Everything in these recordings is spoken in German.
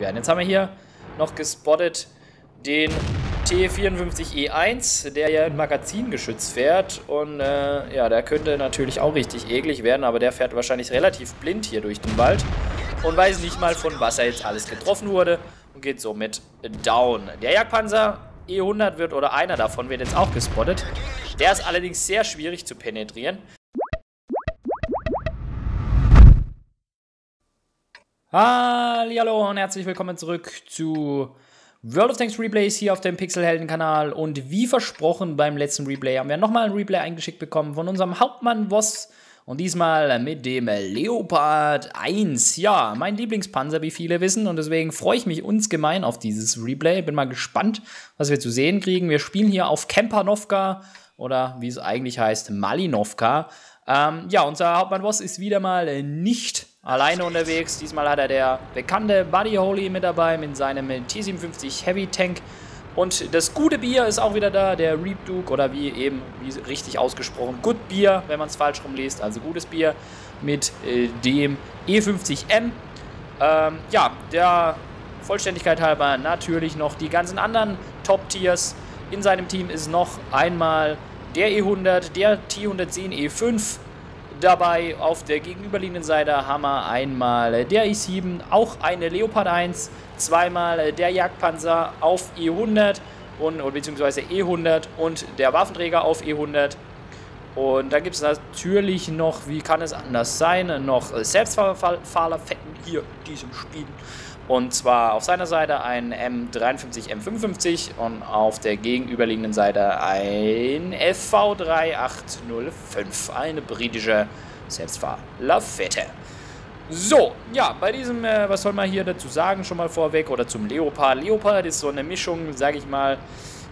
werden. Jetzt haben wir hier noch gespottet den T54E1, der ja in Magazingeschütz fährt. Und äh, ja, der könnte natürlich auch richtig eklig werden, aber der fährt wahrscheinlich relativ blind hier durch den Wald und weiß nicht mal, von was er jetzt alles getroffen wurde und geht somit down. Der Jagdpanzer E100 wird, oder einer davon wird jetzt auch gespottet. Der ist allerdings sehr schwierig zu penetrieren. Hallo und herzlich willkommen zurück zu World of Tanks Replays hier auf dem Pixelhelden-Kanal. Und wie versprochen beim letzten Replay haben wir nochmal ein Replay eingeschickt bekommen von unserem Hauptmann Voss. Und diesmal mit dem Leopard 1. Ja, mein Lieblingspanzer, wie viele wissen. Und deswegen freue ich mich uns gemein auf dieses Replay. Bin mal gespannt, was wir zu sehen kriegen. Wir spielen hier auf Kempanovka oder wie es eigentlich heißt, Malinovka. Ähm, ja, unser Hauptmann Voss ist wieder mal nicht alleine unterwegs. Diesmal hat er der bekannte Buddy Holy mit dabei mit seinem T57 Heavy Tank. Und das gute Bier ist auch wieder da, der Reap Duke oder wie eben wie richtig ausgesprochen, Good Bier, wenn man es falsch rumliest, also gutes Bier mit äh, dem E50M. Ähm, ja, der Vollständigkeit halber natürlich noch die ganzen anderen Top-Tiers. In seinem Team ist noch einmal der E100, der T110 E5, Dabei auf der gegenüberliegenden Seite haben wir einmal der i7, auch eine Leopard 1, zweimal der Jagdpanzer auf E100 und, beziehungsweise E100 und der Waffenträger auf E100. Und dann gibt es natürlich noch, wie kann es anders sein, noch Selbstfahrerfetten hier in diesem Spiel. Und zwar auf seiner Seite ein M53 M55 und auf der gegenüberliegenden Seite ein FV3805, eine britische Selbstfahrlafette. So, ja, bei diesem, äh, was soll man hier dazu sagen, schon mal vorweg, oder zum Leopard. Leopard ist so eine Mischung, sage ich mal,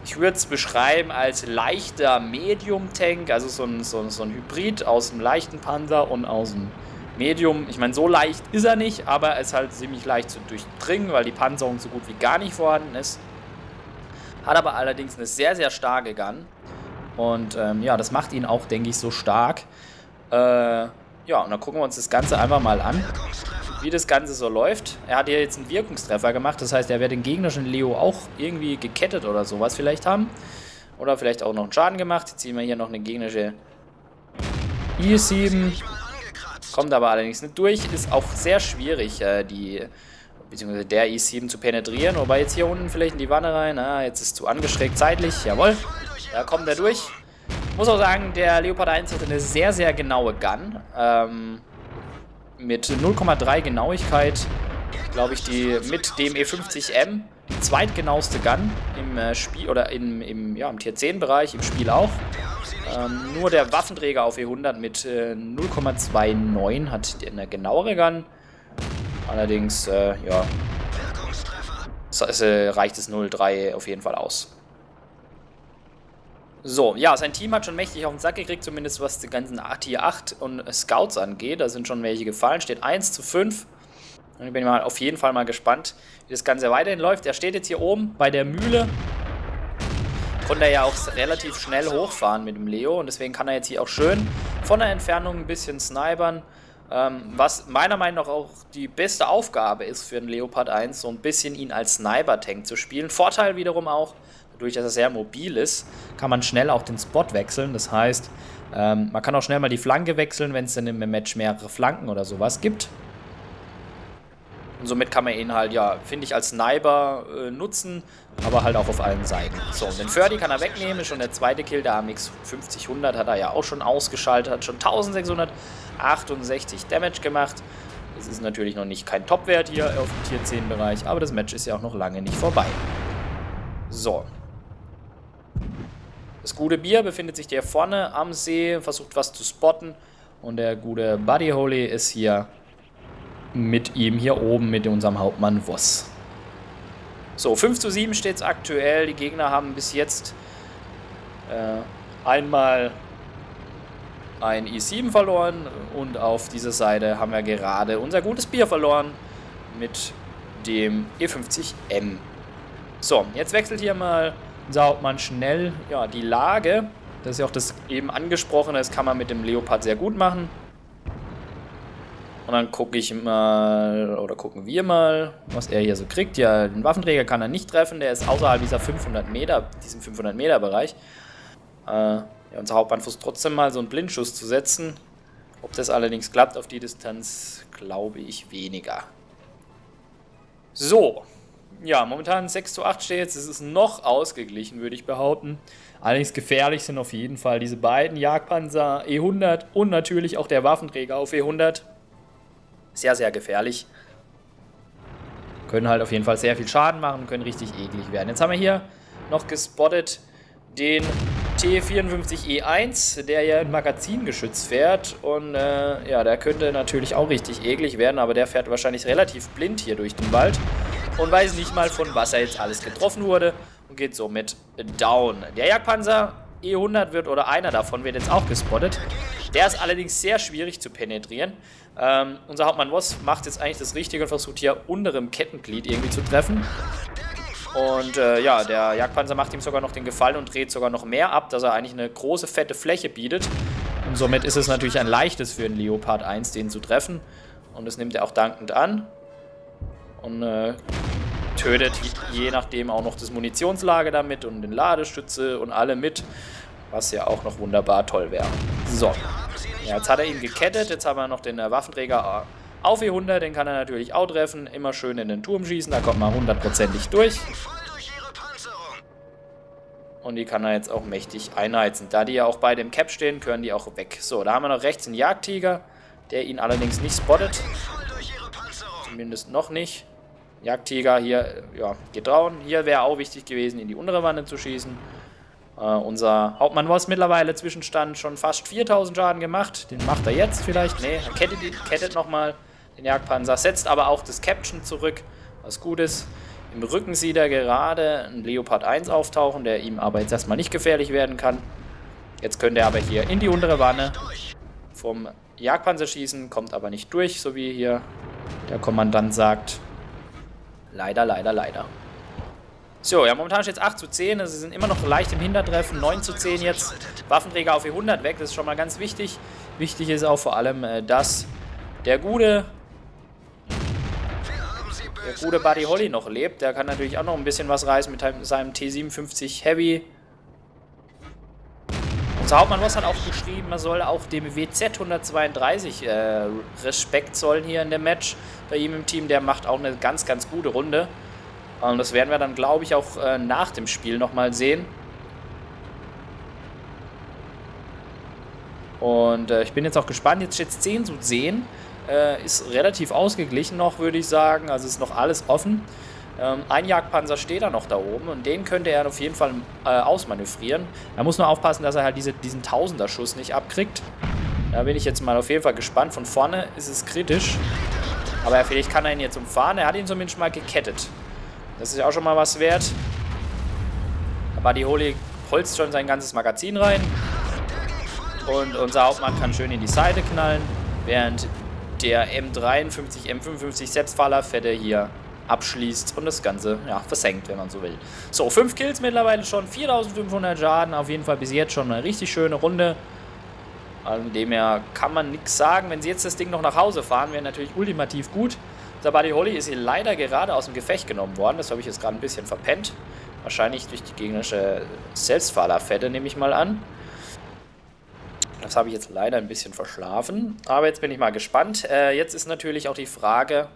ich würde es beschreiben als leichter Medium-Tank, also so ein, so, so ein Hybrid aus einem leichten Panzer und aus einem Medium, ich meine, so leicht ist er nicht, aber er ist halt ziemlich leicht zu durchdringen, weil die Panzerung so gut wie gar nicht vorhanden ist. Hat aber allerdings eine sehr, sehr starke Gun. Und ähm, ja, das macht ihn auch, denke ich, so stark. Äh, ja, und dann gucken wir uns das Ganze einfach mal an, wie das Ganze so läuft. Er hat hier jetzt einen Wirkungstreffer gemacht, das heißt, er wird den gegnerischen Leo auch irgendwie gekettet oder sowas vielleicht haben. Oder vielleicht auch noch einen Schaden gemacht. Jetzt ziehen wir hier noch eine gegnerische I7 Kommt aber allerdings nicht durch. Ist auch sehr schwierig, äh, die beziehungsweise der i7 zu penetrieren. Wobei jetzt hier unten vielleicht in die Wanne rein. Ah, jetzt ist zu angeschrägt zeitlich. Jawohl. Da kommt er durch. Muss auch sagen, der Leopard 1 hat eine sehr, sehr genaue Gun. Ähm, mit 0,3 Genauigkeit, glaube ich, die mit dem E50M die zweitgenaueste Gun im äh, Spiel oder im, im, ja, im Tier 10 Bereich, im Spiel auch. Ähm, nur der Waffenträger auf E100 mit äh, 0,29 hat eine genauere Gun. Allerdings, äh, ja, es, äh, reicht es 0,3 auf jeden Fall aus. So, ja, sein Team hat schon mächtig auf den Sack gekriegt, zumindest was die ganzen Tier 8 und Scouts angeht. Da sind schon welche gefallen, steht 1 zu 5. Und ich bin mal auf jeden Fall mal gespannt, wie das Ganze weiterhin läuft. Er steht jetzt hier oben bei der Mühle konnte er ja auch relativ schnell hochfahren mit dem Leo und deswegen kann er jetzt hier auch schön von der Entfernung ein bisschen snipern. Ähm, was meiner Meinung nach auch die beste Aufgabe ist für den Leopard 1, so ein bisschen ihn als Sniper-Tank zu spielen. Vorteil wiederum auch, dadurch, dass er sehr mobil ist, kann man schnell auch den Spot wechseln. Das heißt, ähm, man kann auch schnell mal die Flanke wechseln, wenn es dann im Match mehrere Flanken oder sowas gibt. Und somit kann man ihn halt, ja, finde ich, als Sniper äh, nutzen, aber halt auch auf allen Seiten. So, und den Ferdi kann er wegnehmen, ist schon der zweite Kill, der AMX 50-100 hat er ja auch schon ausgeschaltet, hat schon 1668 Damage gemacht. Das ist natürlich noch nicht kein Top-Wert hier auf dem Tier 10 Bereich, aber das Match ist ja auch noch lange nicht vorbei. So. Das gute Bier befindet sich hier vorne am See, versucht was zu spotten. Und der gute Buddy Holy ist hier mit ihm hier oben, mit unserem Hauptmann Voss. So, 5 zu 7 steht es aktuell. Die Gegner haben bis jetzt äh, einmal ein i7 verloren und auf dieser Seite haben wir gerade unser gutes Bier verloren mit dem E50M. So, jetzt wechselt hier mal unser Hauptmann schnell ja, die Lage. Das ist ja auch das eben angesprochene, das kann man mit dem Leopard sehr gut machen. Und dann gucke ich mal, oder gucken wir mal, was er hier so kriegt. Ja, den Waffenträger kann er nicht treffen, der ist außerhalb dieser 500 Meter, diesem 500 Meter Bereich. Äh, ja, unser versucht trotzdem mal so einen Blindschuss zu setzen. Ob das allerdings klappt auf die Distanz, glaube ich weniger. So, ja, momentan 6 zu 8 steht jetzt. Es ist noch ausgeglichen, würde ich behaupten. Allerdings gefährlich sind auf jeden Fall diese beiden Jagdpanzer E100 und natürlich auch der Waffenträger auf E100. Sehr, sehr gefährlich. Können halt auf jeden Fall sehr viel Schaden machen, können richtig eklig werden. Jetzt haben wir hier noch gespottet den T54E1, der ja ein Magazingeschütz fährt. Und äh, ja, der könnte natürlich auch richtig eklig werden, aber der fährt wahrscheinlich relativ blind hier durch den Wald. Und weiß nicht mal, von was er jetzt alles getroffen wurde. Und geht somit down. Der Jagdpanzer E100 wird, oder einer davon wird jetzt auch gespottet. Der ist allerdings sehr schwierig zu penetrieren. Ähm, unser Hauptmann Voss macht jetzt eigentlich das Richtige und versucht hier unterem Kettenglied irgendwie zu treffen. Und äh, ja, der Jagdpanzer macht ihm sogar noch den Gefallen und dreht sogar noch mehr ab, dass er eigentlich eine große, fette Fläche bietet. Und somit ist es natürlich ein leichtes für einen Leopard 1, den zu treffen. Und das nimmt er auch dankend an. Und äh, tötet je nachdem auch noch das Munitionslager damit und den Ladestütze und alle mit. Was ja auch noch wunderbar toll wäre. So. Ja, jetzt hat er ihn gekettet. Jetzt haben wir noch den äh, Waffenträger auf E100, den kann er natürlich auch treffen. Immer schön in den Turm schießen, da kommt man hundertprozentig durch. Und die kann er jetzt auch mächtig einheizen. Da die ja auch beide im Cap stehen, können die auch weg. So, da haben wir noch rechts einen Jagdtiger, der ihn allerdings nicht spottet. Zumindest noch nicht. Jagdtiger hier, ja, geht trauen. Hier wäre auch wichtig gewesen, in die untere Wanne zu schießen. Uh, unser Hauptmann war es mittlerweile Zwischenstand schon fast 4000 Schaden gemacht. Den macht er jetzt vielleicht. Ne, er kettet, kettet nochmal den Jagdpanzer, setzt aber auch das Caption zurück, was gut ist. Im Rücken sieht er gerade einen Leopard 1 auftauchen, der ihm aber jetzt erstmal nicht gefährlich werden kann. Jetzt könnte er aber hier in die untere Wanne vom Jagdpanzer schießen, kommt aber nicht durch, so wie hier der Kommandant sagt. Leider, leider, leider. So, ja, momentan steht es 8 zu 10. Also sie sind immer noch leicht im Hintertreffen. 9 zu 10 jetzt. Waffenträger auf E100 weg. Das ist schon mal ganz wichtig. Wichtig ist auch vor allem, äh, dass der gute der gute Buddy Holly noch lebt. Der kann natürlich auch noch ein bisschen was reißen mit seinem T57 Heavy. Unser Hauptmann Ross hat auch geschrieben, man soll auch dem WZ 132 äh, Respekt zollen hier in dem Match bei ihm im Team. Der macht auch eine ganz, ganz gute Runde. Und das werden wir dann, glaube ich, auch äh, nach dem Spiel nochmal sehen. Und äh, ich bin jetzt auch gespannt. Jetzt steht es 10 zu 10. Äh, ist relativ ausgeglichen noch, würde ich sagen. Also ist noch alles offen. Ähm, ein Jagdpanzer steht da noch da oben und den könnte er auf jeden Fall äh, ausmanövrieren. Er muss nur aufpassen, dass er halt diese, diesen Tausender-Schuss nicht abkriegt. Da bin ich jetzt mal auf jeden Fall gespannt. Von vorne ist es kritisch. Aber vielleicht kann er ihn jetzt umfahren. Er hat ihn zumindest mal gekettet. Das ist ja auch schon mal was wert. Aber die Holy holzt schon sein ganzes Magazin rein. Und unser Hauptmann kann schön in die Seite knallen. Während der M53, M55 Selbstfahrerfette hier abschließt und das Ganze ja, versenkt, wenn man so will. So, 5 Kills mittlerweile schon, 4500 Schaden, auf jeden Fall bis jetzt schon eine richtig schöne Runde. An dem her kann man nichts sagen. Wenn sie jetzt das Ding noch nach Hause fahren, wäre natürlich ultimativ gut. Sabadi Holly ist hier leider gerade aus dem Gefecht genommen worden. Das habe ich jetzt gerade ein bisschen verpennt. Wahrscheinlich durch die gegnerische Selbstfahrerfette, nehme ich mal an. Das habe ich jetzt leider ein bisschen verschlafen. Aber jetzt bin ich mal gespannt. Äh, jetzt ist natürlich auch die Frage,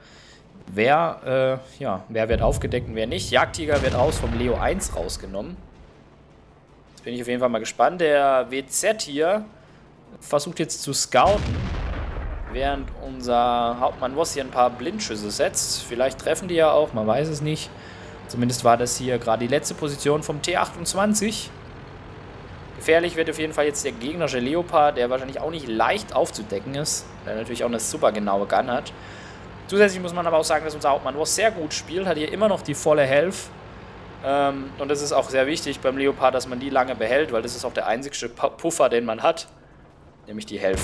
wer, äh, ja, wer wird aufgedeckt und wer nicht. Jagdtiger wird aus vom Leo 1 rausgenommen. Jetzt bin ich auf jeden Fall mal gespannt. Der WZ hier versucht jetzt zu scouten, während unser Hauptmann Voss hier ein paar Blindschüsse setzt. Vielleicht treffen die ja auch, man weiß es nicht. Zumindest war das hier gerade die letzte Position vom T28. Gefährlich wird auf jeden Fall jetzt der gegnerische Leopard, der wahrscheinlich auch nicht leicht aufzudecken ist. Der natürlich auch eine super genaue Gun hat. Zusätzlich muss man aber auch sagen, dass unser Hauptmann Ross sehr gut spielt, hat hier immer noch die volle Health. Ähm, und das ist auch sehr wichtig beim Leopard, dass man die lange behält, weil das ist auch der einzigste Puffer, den man hat. Nämlich die Health.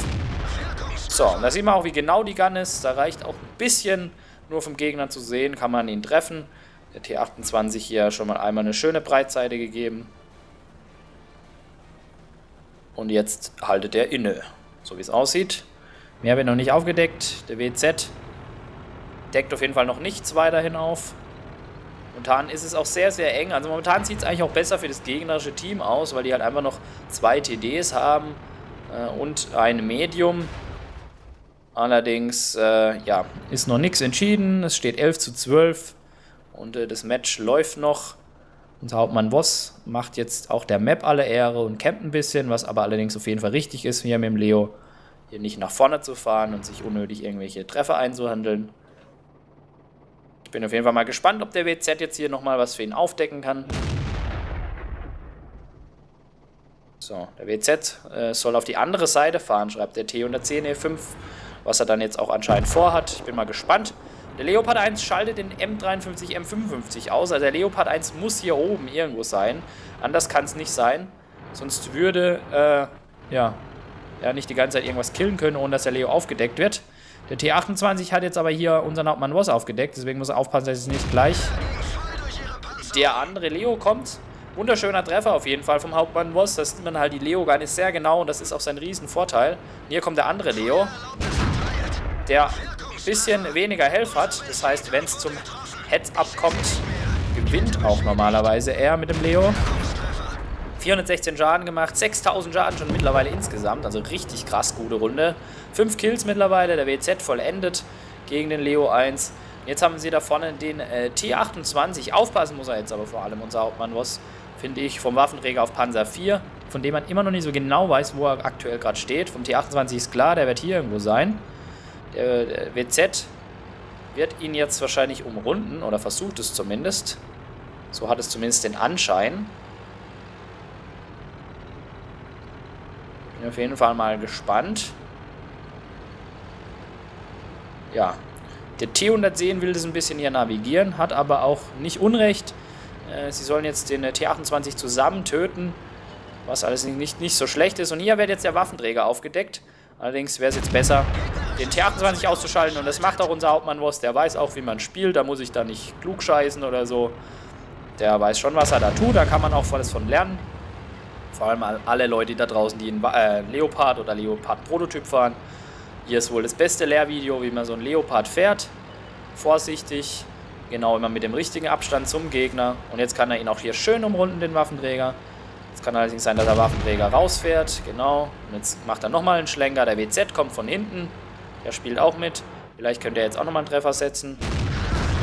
So, und da sieht man auch, wie genau die Gun ist. Da reicht auch ein bisschen nur vom Gegner zu sehen, kann man ihn treffen. Der T28 hier schon mal einmal eine schöne Breitseite gegeben. Und jetzt haltet er inne. So wie es aussieht. Mehr wird noch nicht aufgedeckt. Der WZ deckt auf jeden Fall noch nichts weiterhin auf. Momentan ist es auch sehr, sehr eng. Also momentan sieht es eigentlich auch besser für das gegnerische Team aus, weil die halt einfach noch zwei TDs haben äh, und ein Medium. Allerdings, äh, ja, ist noch nichts entschieden. Es steht 11 zu 12 und äh, das Match läuft noch. Unser Hauptmann Voss macht jetzt auch der Map alle Ehre und campt ein bisschen, was aber allerdings auf jeden Fall richtig ist, hier mit dem Leo, hier nicht nach vorne zu fahren und sich unnötig irgendwelche Treffer einzuhandeln bin auf jeden Fall mal gespannt, ob der WZ jetzt hier nochmal was für ihn aufdecken kann. So, der WZ äh, soll auf die andere Seite fahren, schreibt der T110E5, was er dann jetzt auch anscheinend vorhat. Ich bin mal gespannt. Der Leopard 1 schaltet den M53, M55 aus. Also der Leopard 1 muss hier oben irgendwo sein. Anders kann es nicht sein. Sonst würde, äh, ja, er nicht die ganze Zeit irgendwas killen können, ohne dass der Leo aufgedeckt wird. Der T28 hat jetzt aber hier unseren Hauptmann Ross aufgedeckt, deswegen muss er aufpassen, dass es nicht gleich der andere Leo kommt. Wunderschöner Treffer auf jeden Fall vom Hauptmann Ross. Da sieht man halt die Leo gar nicht sehr genau und das ist auch sein Riesenvorteil. Hier kommt der andere Leo, der ein bisschen weniger Health hat. Das heißt, wenn es zum Heads-Up kommt, gewinnt auch normalerweise er mit dem Leo. 416 Schaden gemacht, 6000 Schaden schon mittlerweile insgesamt, also richtig krass gute Runde. 5 Kills mittlerweile, der WZ vollendet gegen den Leo 1. Jetzt haben sie da vorne den äh, T28, aufpassen muss er jetzt aber vor allem, unser Hauptmann was, finde ich, vom Waffenträger auf Panzer 4, von dem man immer noch nicht so genau weiß, wo er aktuell gerade steht. Vom T28 ist klar, der wird hier irgendwo sein. Der WZ wird ihn jetzt wahrscheinlich umrunden, oder versucht es zumindest. So hat es zumindest den Anschein. Bin auf jeden Fall mal gespannt. Ja, der T110 will das ein bisschen hier navigieren, hat aber auch nicht Unrecht. Äh, sie sollen jetzt den T28 zusammen töten, was alles nicht, nicht so schlecht ist. Und hier wird jetzt der Waffenträger aufgedeckt. Allerdings wäre es jetzt besser, den T28 auszuschalten. Und das macht auch unser Hauptmann Voss. Der weiß auch, wie man spielt. Da muss ich da nicht klug scheißen oder so. Der weiß schon, was er da tut. Da kann man auch alles von lernen. Vor allem alle Leute da draußen, die einen äh, Leopard oder Leopard-Prototyp fahren. Hier ist wohl das beste Lehrvideo, wie man so ein Leopard fährt. Vorsichtig, genau immer mit dem richtigen Abstand zum Gegner. Und jetzt kann er ihn auch hier schön umrunden, den Waffenträger. Es kann allerdings sein, dass der Waffenträger rausfährt, genau. Und jetzt macht er nochmal einen Schlenker. Der WZ kommt von hinten. Der spielt auch mit. Vielleicht könnte er jetzt auch nochmal einen Treffer setzen.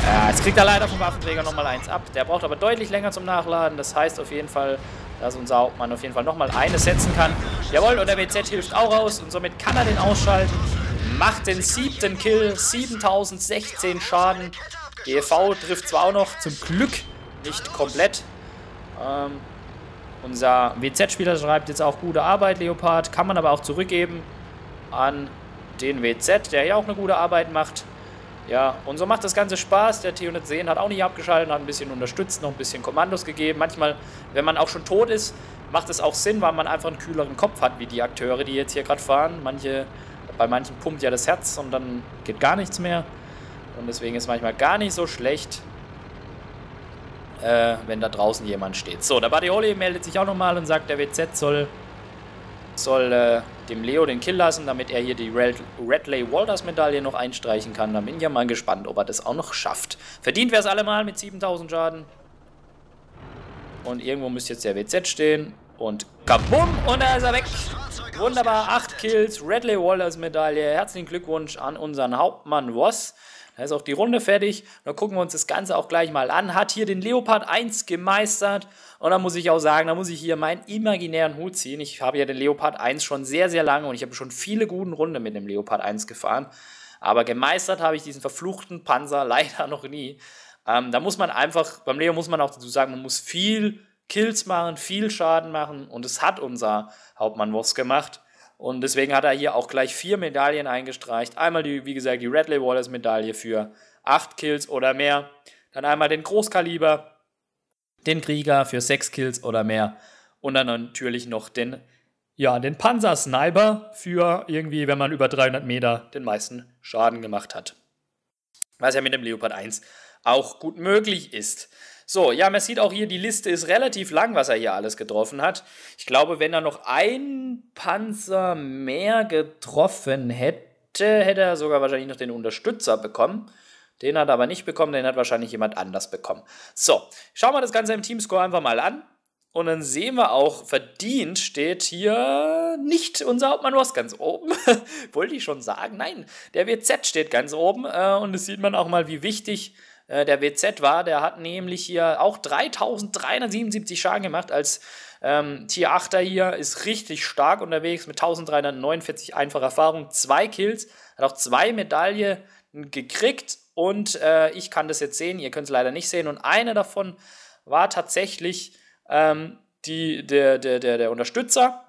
Ja, jetzt kriegt er leider vom Waffenträger nochmal eins ab. Der braucht aber deutlich länger zum Nachladen. Das heißt auf jeden Fall, dass unser Hauptmann auf jeden Fall nochmal eine setzen kann. Jawohl, und der WZ hilft auch raus und somit kann er den ausschalten. Macht den siebten Kill, 7016 Schaden. GV trifft zwar auch noch, zum Glück nicht komplett. Ähm, unser WZ-Spieler schreibt jetzt auch gute Arbeit, Leopard. Kann man aber auch zurückgeben an den WZ, der ja auch eine gute Arbeit macht. Ja, und so macht das Ganze Spaß. Der T110 hat auch nicht abgeschaltet, hat ein bisschen unterstützt, noch ein bisschen Kommandos gegeben. Manchmal, wenn man auch schon tot ist, macht es auch Sinn, weil man einfach einen kühleren Kopf hat, wie die Akteure, die jetzt hier gerade fahren. Manche, bei manchen pumpt ja das Herz und dann geht gar nichts mehr. Und deswegen ist manchmal gar nicht so schlecht, äh, wenn da draußen jemand steht. So, der Holly meldet sich auch nochmal und sagt, der WZ soll, soll äh, dem Leo den Kill lassen, damit er hier die Red, Redley Walters Medaille noch einstreichen kann. Da bin ich ja mal gespannt, ob er das auch noch schafft. Verdient wäre es allemal mit 7000 Schaden. Und irgendwo müsste jetzt der WZ stehen. Und kabum! Und da ist er weg. Wunderbar, 8 Kills, Redley Walters Medaille. Herzlichen Glückwunsch an unseren Hauptmann Voss. Da ist auch die Runde fertig. Dann gucken wir uns das Ganze auch gleich mal an. Hat hier den Leopard 1 gemeistert. Und da muss ich auch sagen, da muss ich hier meinen imaginären Hut ziehen. Ich habe ja den Leopard 1 schon sehr, sehr lange und ich habe schon viele gute Runden mit dem Leopard 1 gefahren. Aber gemeistert habe ich diesen verfluchten Panzer leider noch nie. Ähm, da muss man einfach, beim Leo muss man auch dazu sagen, man muss viel Kills machen, viel Schaden machen. Und es hat unser Hauptmann Voss gemacht. Und deswegen hat er hier auch gleich vier Medaillen eingestreicht. Einmal die, wie gesagt, die Redley Wallace Medaille für acht Kills oder mehr. Dann einmal den Großkaliber, den Krieger für sechs Kills oder mehr. Und dann natürlich noch den, ja, den Panzersniper für irgendwie, wenn man über 300 Meter den meisten Schaden gemacht hat. Was ja mit dem Leopard 1 auch gut möglich ist. So, ja, man sieht auch hier, die Liste ist relativ lang, was er hier alles getroffen hat. Ich glaube, wenn er noch ein Panzer mehr getroffen hätte, hätte, er sogar wahrscheinlich noch den Unterstützer bekommen. Den hat er aber nicht bekommen, den hat wahrscheinlich jemand anders bekommen. So, schauen wir das Ganze im Teamscore einfach mal an. Und dann sehen wir auch, verdient steht hier nicht unser Hauptmann Ross ganz oben. Wollte ich schon sagen. Nein, der WZ steht ganz oben. Äh, und das sieht man auch mal, wie wichtig äh, der WZ war. Der hat nämlich hier auch 3377 Schaden gemacht als ähm, Tier 8er hier. Ist richtig stark unterwegs mit 1349 einfacher Erfahrung. Zwei Kills, hat auch zwei Medaillen gekriegt. Und äh, ich kann das jetzt sehen, ihr könnt es leider nicht sehen. Und eine davon war tatsächlich ähm, die, der, der, der, der Unterstützer.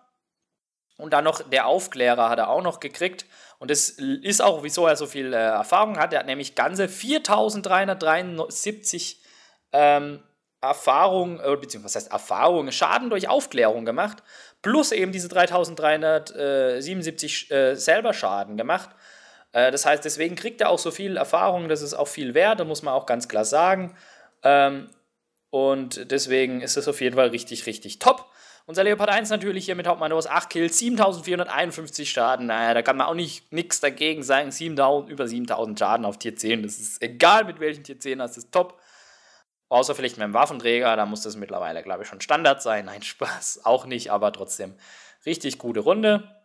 Und dann noch der Aufklärer hat er auch noch gekriegt. Und das ist auch, wieso er so viel äh, Erfahrung hat. Er hat nämlich ganze 4373 ähm, Erfahrung, äh, beziehungsweise heißt Erfahrung, Schaden durch Aufklärung gemacht. Plus eben diese 3377 äh, selber Schaden gemacht. Äh, das heißt, deswegen kriegt er auch so viel Erfahrung. Das ist auch viel wert, da muss man auch ganz klar sagen. Ähm, und deswegen ist es auf jeden Fall richtig, richtig top. Unser Leopard 1 natürlich hier mit Hauptmann aus 8 Kills, 7451 Schaden. Naja, da kann man auch nicht nichts dagegen sagen. 7000, über 7000 Schaden auf Tier 10. Das ist egal, mit welchem Tier 10 das ist top. Außer vielleicht mit einem Waffenträger, da muss das mittlerweile, glaube ich, schon Standard sein. Nein, Spaß, auch nicht, aber trotzdem richtig gute Runde.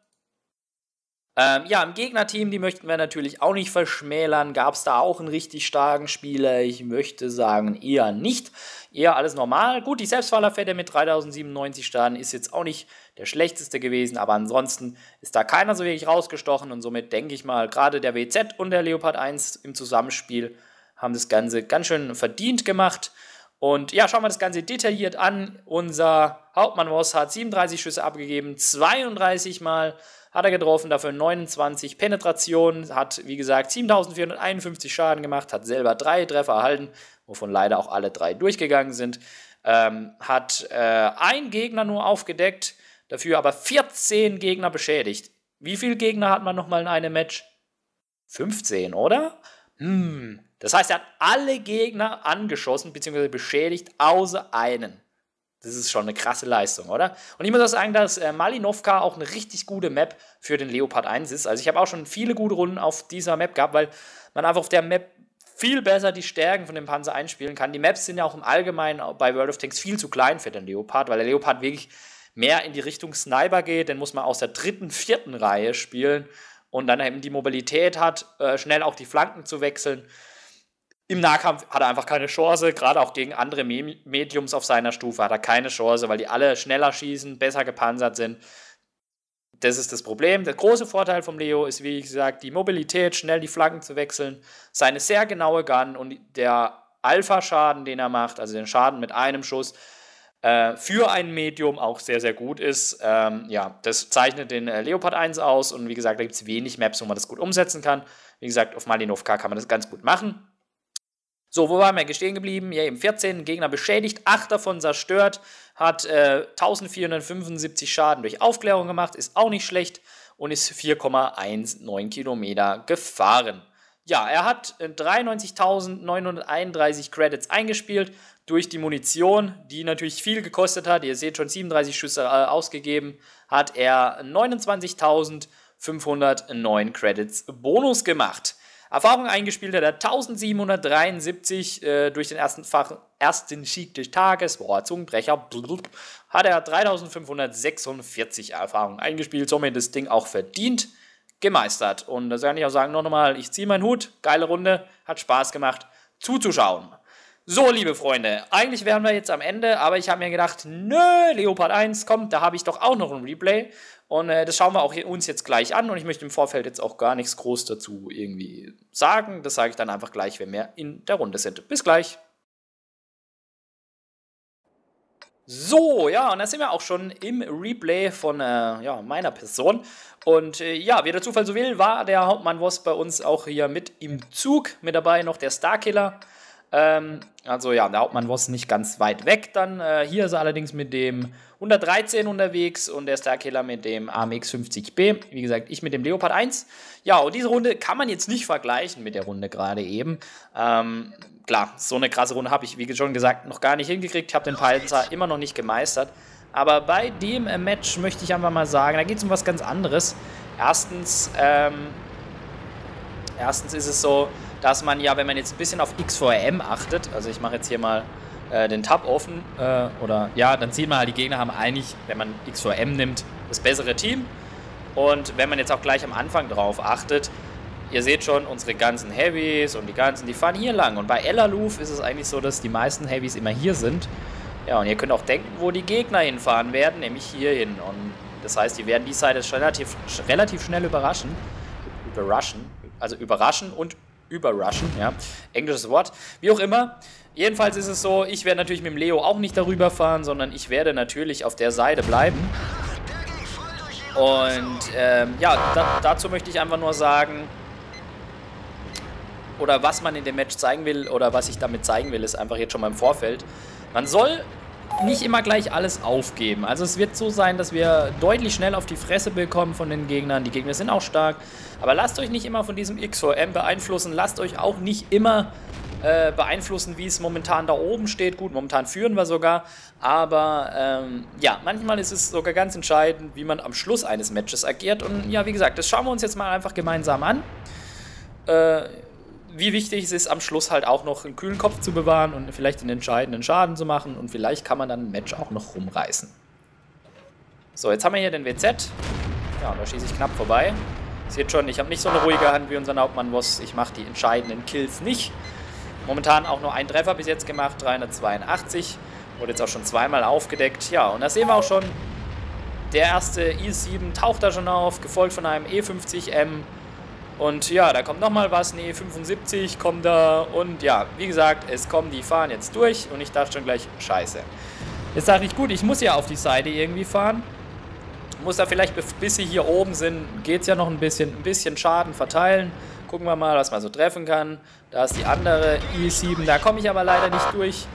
Ähm, ja, im Gegnerteam, die möchten wir natürlich auch nicht verschmälern. Gab es da auch einen richtig starken Spieler? Ich möchte sagen, eher nicht. Eher alles normal. Gut, die Selbstfallerfette mit 3097 Schaden ist jetzt auch nicht der schlechteste gewesen, aber ansonsten ist da keiner so wirklich rausgestochen und somit denke ich mal, gerade der WZ und der Leopard 1 im Zusammenspiel haben das Ganze ganz schön verdient gemacht. Und ja, schauen wir das Ganze detailliert an. Unser Hauptmann Voss hat 37 Schüsse abgegeben, 32 Mal hat er getroffen, dafür 29 Penetration, hat wie gesagt 7451 Schaden gemacht, hat selber drei Treffer erhalten, wovon leider auch alle drei durchgegangen sind. Ähm, hat äh, ein Gegner nur aufgedeckt, dafür aber 14 Gegner beschädigt. Wie viele Gegner hat man nochmal in einem Match? 15, oder? Hm. Das heißt, er hat alle Gegner angeschossen bzw. beschädigt, außer einen. Das ist schon eine krasse Leistung, oder? Und ich muss auch sagen, dass äh, Malinovka auch eine richtig gute Map für den Leopard 1 ist. Also ich habe auch schon viele gute Runden auf dieser Map gehabt, weil man einfach auf der Map viel besser die Stärken von dem Panzer einspielen kann. Die Maps sind ja auch im Allgemeinen bei World of Tanks viel zu klein für den Leopard, weil der Leopard wirklich mehr in die Richtung Sniper geht. Den muss man aus der dritten, vierten Reihe spielen und dann eben die Mobilität hat, äh, schnell auch die Flanken zu wechseln. Im Nahkampf hat er einfach keine Chance, gerade auch gegen andere Mediums auf seiner Stufe hat er keine Chance, weil die alle schneller schießen, besser gepanzert sind. Das ist das Problem. Der große Vorteil vom Leo ist, wie gesagt, die Mobilität, schnell die Flanken zu wechseln, seine sehr genaue Gun und der Alpha-Schaden, den er macht, also den Schaden mit einem Schuss, äh, für ein Medium auch sehr, sehr gut ist. Ähm, ja, das zeichnet den äh, Leopard 1 aus und wie gesagt, da gibt es wenig Maps, wo man das gut umsetzen kann. Wie gesagt, auf Malinovka kann man das ganz gut machen. So, wo waren wir stehen geblieben? Ja, eben 14 Gegner beschädigt, 8 davon zerstört, hat äh, 1475 Schaden durch Aufklärung gemacht, ist auch nicht schlecht und ist 4,19 Kilometer gefahren. Ja, er hat 93.931 äh, Credits eingespielt durch die Munition, die natürlich viel gekostet hat. Ihr seht schon 37 Schüsse äh, ausgegeben, hat er 29.509 Credits Bonus gemacht. Erfahrung eingespielt hat er 1773 äh, durch den ersten, Fach, ersten Sieg des Tages, boah, Zungenbrecher, hat er 3546 Erfahrungen eingespielt, somit das Ding auch verdient gemeistert. Und da kann ich auch sagen, noch nochmal, ich ziehe meinen Hut, geile Runde, hat Spaß gemacht zuzuschauen. So, liebe Freunde, eigentlich wären wir jetzt am Ende, aber ich habe mir gedacht, nö, Leopard 1 kommt, da habe ich doch auch noch ein Replay. Und äh, das schauen wir auch uns jetzt gleich an. Und ich möchte im Vorfeld jetzt auch gar nichts groß dazu irgendwie sagen. Das sage ich dann einfach gleich, wenn wir in der Runde sind. Bis gleich. So, ja, und da sind wir auch schon im Replay von äh, ja, meiner Person. Und äh, ja, wie der Zufall so will, war der Hauptmann Woss bei uns auch hier mit im Zug. Mit dabei noch der Starkiller. Ähm, also ja, der Hauptmann Woss nicht ganz weit weg dann. Äh, hier ist er allerdings mit dem 113 unterwegs und der Starkiller mit dem AMX 50B. Wie gesagt, ich mit dem Leopard 1. Ja, und diese Runde kann man jetzt nicht vergleichen mit der Runde gerade eben. Ähm, klar, so eine krasse Runde habe ich, wie schon gesagt, noch gar nicht hingekriegt. Ich habe den Panzer immer noch nicht gemeistert. Aber bei dem Match möchte ich einfach mal sagen, da geht es um was ganz anderes. Erstens, ähm, Erstens ist es so, dass man ja, wenn man jetzt ein bisschen auf X4M achtet, also ich mache jetzt hier mal äh, den Tab offen, äh, oder ja, dann sieht man halt, die Gegner haben eigentlich, wenn man X4M nimmt, das bessere Team. Und wenn man jetzt auch gleich am Anfang drauf achtet, ihr seht schon, unsere ganzen Heavys und die ganzen, die fahren hier lang. Und bei Ellerloof ist es eigentlich so, dass die meisten Heavys immer hier sind. Ja, und ihr könnt auch denken, wo die Gegner hinfahren werden, nämlich hier hin. Und das heißt, die werden die Seite relativ, relativ schnell überraschen. Überraschen. Also überraschen und überrushen, ja. Englisches Wort. Wie auch immer. Jedenfalls ist es so, ich werde natürlich mit dem Leo auch nicht darüber fahren, sondern ich werde natürlich auf der Seite bleiben. Und ähm, ja, da, dazu möchte ich einfach nur sagen, oder was man in dem Match zeigen will, oder was ich damit zeigen will, ist einfach jetzt schon mal im Vorfeld. Man soll nicht immer gleich alles aufgeben. Also es wird so sein, dass wir deutlich schnell auf die Fresse bekommen von den Gegnern. Die Gegner sind auch stark. Aber lasst euch nicht immer von diesem X4M beeinflussen. Lasst euch auch nicht immer äh, beeinflussen, wie es momentan da oben steht. Gut, momentan führen wir sogar. Aber ähm, ja, manchmal ist es sogar ganz entscheidend, wie man am Schluss eines Matches agiert. Und ja, wie gesagt, das schauen wir uns jetzt mal einfach gemeinsam an. Äh, wie wichtig es ist, am Schluss halt auch noch einen kühlen Kopf zu bewahren und vielleicht den entscheidenden Schaden zu machen und vielleicht kann man dann ein Match auch noch rumreißen. So, jetzt haben wir hier den WZ. Ja, da schieße ich knapp vorbei. Seht schon, ich habe nicht so eine ruhige Hand wie unser Hauptmann Voss. Ich mache die entscheidenden Kills nicht. Momentan auch nur ein Treffer bis jetzt gemacht, 382. Wurde jetzt auch schon zweimal aufgedeckt. Ja, und da sehen wir auch schon, der erste i7 taucht da schon auf, gefolgt von einem E50M. Und ja, da kommt nochmal was, nee, 75 kommt da und ja, wie gesagt, es kommen die fahren jetzt durch und ich dachte schon gleich, scheiße. Jetzt dachte ich, gut, ich muss ja auf die Seite irgendwie fahren. Muss da vielleicht, bis sie hier oben sind, geht es ja noch ein bisschen, ein bisschen Schaden verteilen. Gucken wir mal, was man so treffen kann. Da ist die andere i7, da komme ich aber leider nicht durch.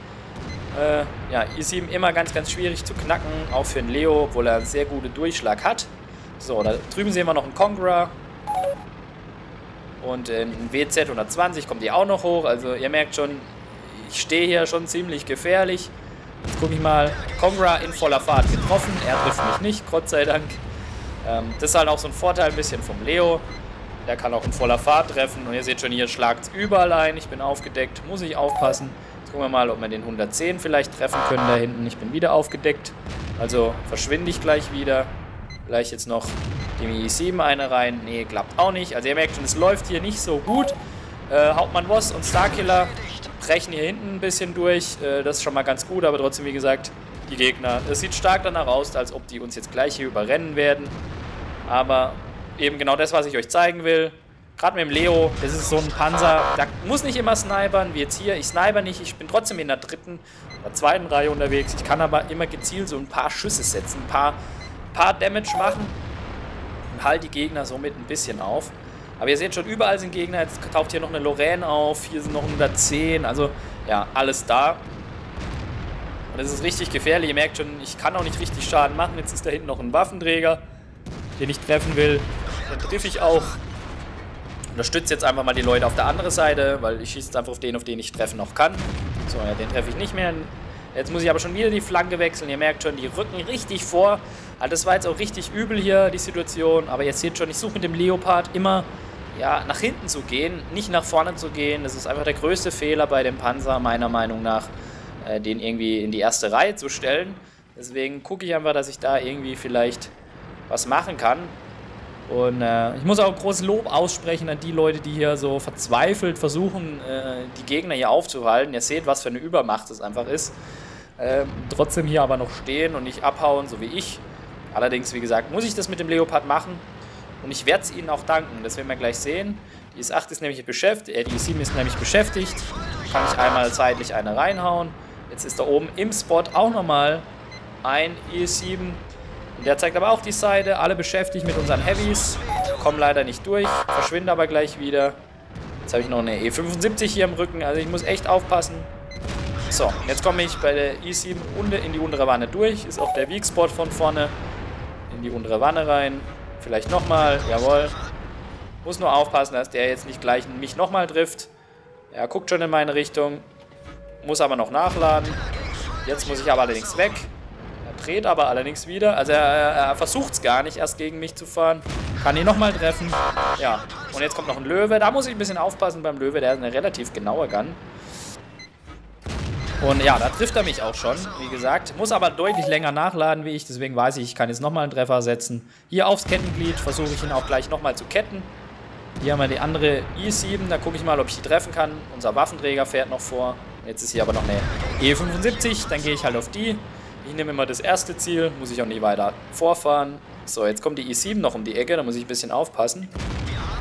Äh, ja, i7 immer ganz, ganz schwierig zu knacken, auch für den Leo, obwohl er einen sehr guten Durchschlag hat. So, da drüben sehen wir noch einen Conqueror. Und ein WZ 120 kommt hier auch noch hoch. Also ihr merkt schon, ich stehe hier schon ziemlich gefährlich. Jetzt gucke ich mal. Congra in voller Fahrt getroffen. Er trifft mich nicht, Gott sei Dank. Ähm, das ist halt auch so ein Vorteil ein bisschen vom Leo. Der kann auch in voller Fahrt treffen. Und ihr seht schon, hier schlagt es überall ein. Ich bin aufgedeckt, muss ich aufpassen. Jetzt gucken wir mal, ob wir den 110 vielleicht treffen können da hinten. Ich bin wieder aufgedeckt. Also verschwinde ich gleich wieder. Gleich jetzt noch die i7 eine rein. Nee, klappt auch nicht. Also ihr merkt schon, es läuft hier nicht so gut. Äh, Hauptmann Voss und Starkiller brechen hier hinten ein bisschen durch. Äh, das ist schon mal ganz gut, aber trotzdem, wie gesagt, die Gegner. Es sieht stark danach aus, als ob die uns jetzt gleich hier überrennen werden. Aber eben genau das, was ich euch zeigen will. Gerade mit dem Leo, das ist so ein Panzer, da muss nicht immer snipern, wie jetzt hier. Ich sniper nicht, ich bin trotzdem in der dritten oder zweiten Reihe unterwegs. Ich kann aber immer gezielt so ein paar Schüsse setzen, ein paar, paar Damage machen halt die Gegner somit ein bisschen auf. Aber ihr seht schon, überall sind Gegner. Jetzt taucht hier noch eine Lorraine auf. Hier sind noch 110. Also, ja, alles da. Und das ist richtig gefährlich. Ihr merkt schon, ich kann auch nicht richtig Schaden machen. Jetzt ist da hinten noch ein Waffenträger, den ich treffen will. Den triff ich auch. Unterstütze jetzt einfach mal die Leute auf der anderen Seite, weil ich schieße jetzt einfach auf den, auf den ich treffen noch kann. So, ja, den treffe ich nicht mehr. Jetzt muss ich aber schon wieder die Flanke wechseln. Ihr merkt schon, die rücken richtig vor. Also das war jetzt auch richtig übel hier, die Situation. Aber ihr seht schon, ich suche mit dem Leopard immer ja, nach hinten zu gehen, nicht nach vorne zu gehen. Das ist einfach der größte Fehler bei dem Panzer, meiner Meinung nach, äh, den irgendwie in die erste Reihe zu stellen. Deswegen gucke ich einfach, dass ich da irgendwie vielleicht was machen kann. Und äh, ich muss auch großes Lob aussprechen an die Leute, die hier so verzweifelt versuchen, äh, die Gegner hier aufzuhalten. Ihr seht, was für eine Übermacht es einfach ist. Ähm, trotzdem hier aber noch stehen und nicht abhauen, so wie ich. Allerdings, wie gesagt, muss ich das mit dem Leopard machen. Und ich werde es ihnen auch danken. Das werden wir gleich sehen. Die S8 ist nämlich beschäftigt, äh, die S7 ist nämlich beschäftigt. Kann ich einmal zeitlich eine reinhauen. Jetzt ist da oben im Spot auch nochmal ein E7. Der zeigt aber auch die Seite. Alle beschäftigt mit unseren Heavies. Kommen leider nicht durch. Verschwinden aber gleich wieder. Jetzt habe ich noch eine E75 hier im Rücken. Also ich muss echt aufpassen. So, jetzt komme ich bei der i7 in die untere Wanne durch. Ist auch der Weak Spot von vorne. In die untere Wanne rein. Vielleicht nochmal. Jawohl. Muss nur aufpassen, dass der jetzt nicht gleich mich nochmal trifft. Er guckt schon in meine Richtung. Muss aber noch nachladen. Jetzt muss ich aber allerdings weg. Er dreht aber allerdings wieder. Also er, er versucht es gar nicht, erst gegen mich zu fahren. Kann ihn nochmal treffen. Ja, Und jetzt kommt noch ein Löwe. Da muss ich ein bisschen aufpassen beim Löwe. Der ist eine relativ genaue Gun. Und ja, da trifft er mich auch schon, wie gesagt. Muss aber deutlich länger nachladen wie ich, deswegen weiß ich, ich kann jetzt nochmal einen Treffer setzen. Hier aufs Kettenglied versuche ich ihn auch gleich nochmal zu ketten. Hier haben wir die andere i7, da gucke ich mal, ob ich die treffen kann. Unser Waffenträger fährt noch vor. Jetzt ist hier aber noch eine E75, dann gehe ich halt auf die. Ich nehme immer das erste Ziel, muss ich auch nicht weiter vorfahren. So, jetzt kommt die i7 noch um die Ecke, da muss ich ein bisschen aufpassen.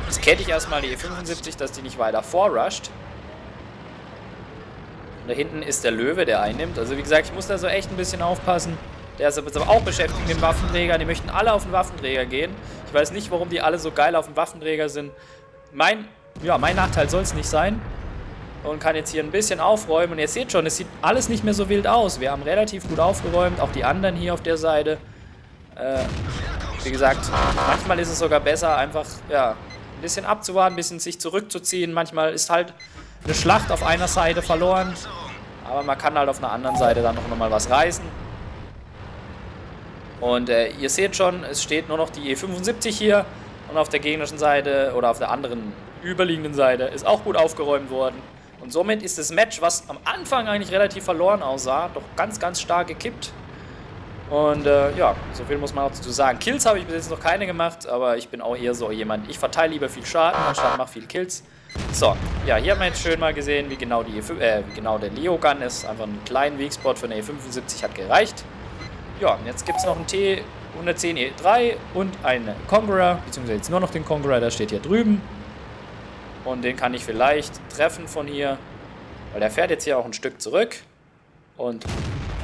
Jetzt kette ich erstmal die E75, dass die nicht weiter vorrusht. Da hinten ist der Löwe, der einnimmt. Also wie gesagt, ich muss da so echt ein bisschen aufpassen. Der ist aber auch beschäftigt mit dem Waffenträger. Die möchten alle auf den Waffenträger gehen. Ich weiß nicht, warum die alle so geil auf den Waffenträger sind. Mein, ja, mein Nachteil soll es nicht sein. Und kann jetzt hier ein bisschen aufräumen. Und ihr seht schon, es sieht alles nicht mehr so wild aus. Wir haben relativ gut aufgeräumt. Auch die anderen hier auf der Seite. Äh, wie gesagt, manchmal ist es sogar besser, einfach, ja, ein bisschen abzuwarten, ein bisschen sich zurückzuziehen. Manchmal ist halt eine Schlacht auf einer Seite verloren. Aber man kann halt auf einer anderen Seite dann noch mal was reißen. Und äh, ihr seht schon, es steht nur noch die E75 hier. Und auf der gegnerischen Seite oder auf der anderen überliegenden Seite ist auch gut aufgeräumt worden. Und somit ist das Match, was am Anfang eigentlich relativ verloren aussah, doch ganz, ganz stark gekippt. Und äh, ja, so viel muss man auch dazu sagen. Kills habe ich bis jetzt noch keine gemacht, aber ich bin auch eher so jemand, ich verteile lieber viel Schaden, anstatt mache viel Kills. So, ja, hier haben wir jetzt schön mal gesehen, wie genau, die E5, äh, wie genau der Leo Gun ist. Einfach einen kleinen Wegspot für eine E75 hat gereicht. Ja, und jetzt gibt es noch einen T110 E3 und einen Conqueror, beziehungsweise jetzt nur noch den Conqueror, der steht hier drüben. Und den kann ich vielleicht treffen von hier, weil der fährt jetzt hier auch ein Stück zurück. Und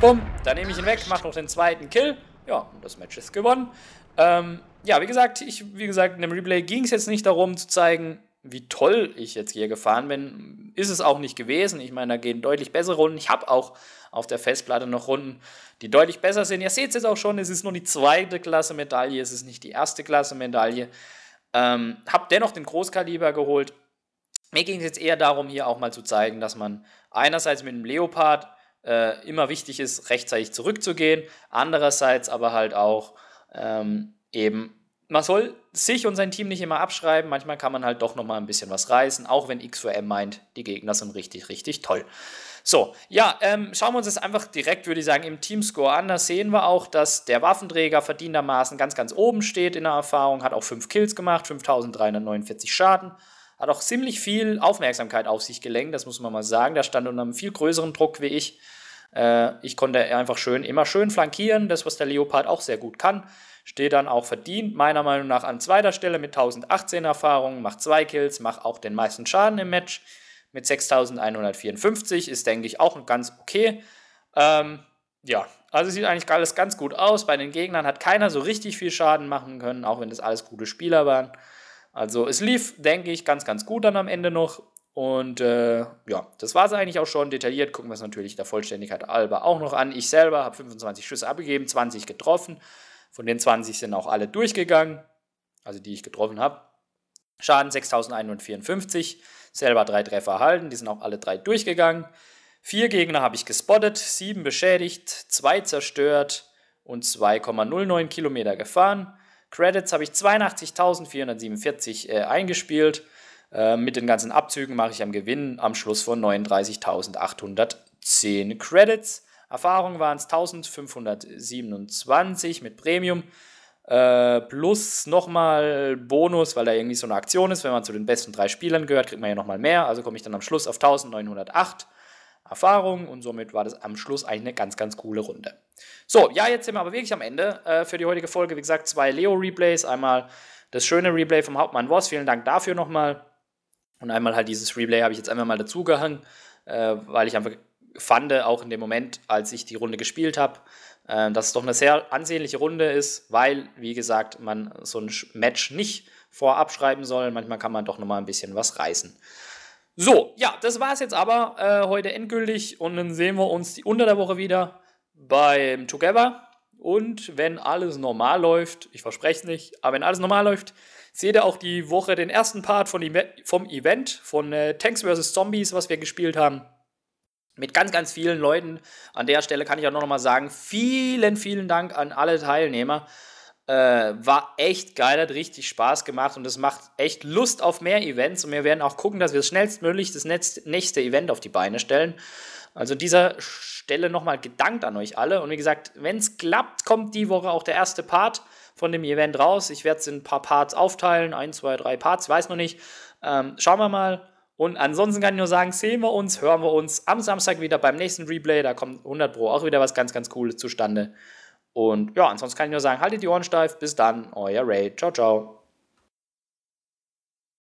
bumm, da nehme ich ihn weg, mache noch den zweiten Kill. Ja, und das Match ist gewonnen. Ähm, ja, wie gesagt, ich, wie gesagt, in dem Replay ging es jetzt nicht darum zu zeigen, wie toll ich jetzt hier gefahren bin, ist es auch nicht gewesen. Ich meine, da gehen deutlich bessere Runden. Ich habe auch auf der Festplatte noch Runden, die deutlich besser sind. Ihr seht es jetzt auch schon, es ist nur die zweite Klasse Medaille, es ist nicht die erste Klasse Medaille. Ähm, habe dennoch den Großkaliber geholt. Mir ging es jetzt eher darum, hier auch mal zu zeigen, dass man einerseits mit dem Leopard äh, immer wichtig ist, rechtzeitig zurückzugehen, andererseits aber halt auch ähm, eben man soll sich und sein Team nicht immer abschreiben. Manchmal kann man halt doch nochmal ein bisschen was reißen, auch wenn X4M meint, die Gegner sind richtig, richtig toll. So, ja, ähm, schauen wir uns das einfach direkt, würde ich sagen, im Teamscore an. Da sehen wir auch, dass der Waffenträger verdientermaßen ganz, ganz oben steht in der Erfahrung, hat auch 5 Kills gemacht, 5349 Schaden, hat auch ziemlich viel Aufmerksamkeit auf sich gelenkt, das muss man mal sagen. Der stand unter einem viel größeren Druck wie ich. Äh, ich konnte einfach schön, immer schön flankieren, das, was der Leopard auch sehr gut kann. Steht dann auch verdient, meiner Meinung nach, an zweiter Stelle mit 1018 Erfahrungen, macht zwei Kills, macht auch den meisten Schaden im Match mit 6154. Ist, denke ich, auch ganz okay. Ähm, ja, also sieht eigentlich alles ganz gut aus. Bei den Gegnern hat keiner so richtig viel Schaden machen können, auch wenn das alles gute Spieler waren. Also es lief, denke ich, ganz, ganz gut dann am Ende noch. Und äh, ja, das war es eigentlich auch schon. Detailliert gucken wir es natürlich der Vollständigkeit halber auch noch an. Ich selber habe 25 Schüsse abgegeben, 20 getroffen. Von den 20 sind auch alle durchgegangen, also die ich getroffen habe. Schaden 6154, selber drei Treffer erhalten, die sind auch alle drei durchgegangen. Vier Gegner habe ich gespottet, sieben beschädigt, zwei zerstört und 2,09 Kilometer gefahren. Credits habe ich 82.447 äh, eingespielt. Äh, mit den ganzen Abzügen mache ich am Gewinn am Schluss von 39.810 Credits. Erfahrung waren es 1527 mit Premium. Äh, plus nochmal Bonus, weil da irgendwie so eine Aktion ist. Wenn man zu den besten drei Spielern gehört, kriegt man ja nochmal mehr. Also komme ich dann am Schluss auf 1908 Erfahrung und somit war das am Schluss eigentlich eine ganz, ganz coole Runde. So, ja, jetzt sind wir aber wirklich am Ende äh, für die heutige Folge. Wie gesagt, zwei Leo-Replays. Einmal das schöne Replay vom Hauptmann Voss. Vielen Dank dafür nochmal. Und einmal halt dieses Replay habe ich jetzt einfach mal dazugehangen, äh, weil ich einfach fand, auch in dem Moment, als ich die Runde gespielt habe, äh, dass es doch eine sehr ansehnliche Runde ist, weil, wie gesagt, man so ein Match nicht vorab schreiben soll. Manchmal kann man doch nochmal ein bisschen was reißen. So, ja, das war es jetzt aber äh, heute endgültig und dann sehen wir uns die, unter der Woche wieder beim Together. Und wenn alles normal läuft, ich verspreche es nicht, aber wenn alles normal läuft, seht ihr auch die Woche den ersten Part von, vom Event von äh, Tanks vs. Zombies, was wir gespielt haben mit ganz, ganz vielen Leuten. An der Stelle kann ich auch noch mal sagen, vielen, vielen Dank an alle Teilnehmer. Äh, war echt geil, hat richtig Spaß gemacht und es macht echt Lust auf mehr Events. Und wir werden auch gucken, dass wir schnellstmöglich das nächste Event auf die Beine stellen. Also an dieser Stelle nochmal gedankt an euch alle. Und wie gesagt, wenn es klappt, kommt die Woche auch der erste Part von dem Event raus. Ich werde es in ein paar Parts aufteilen, ein, zwei, drei Parts, weiß noch nicht. Ähm, schauen wir mal. Und ansonsten kann ich nur sagen, sehen wir uns, hören wir uns am Samstag wieder beim nächsten Replay. Da kommt 100 Pro auch wieder was ganz, ganz Cooles zustande. Und ja, ansonsten kann ich nur sagen, haltet die Ohren steif. Bis dann, euer Ray. Ciao, ciao.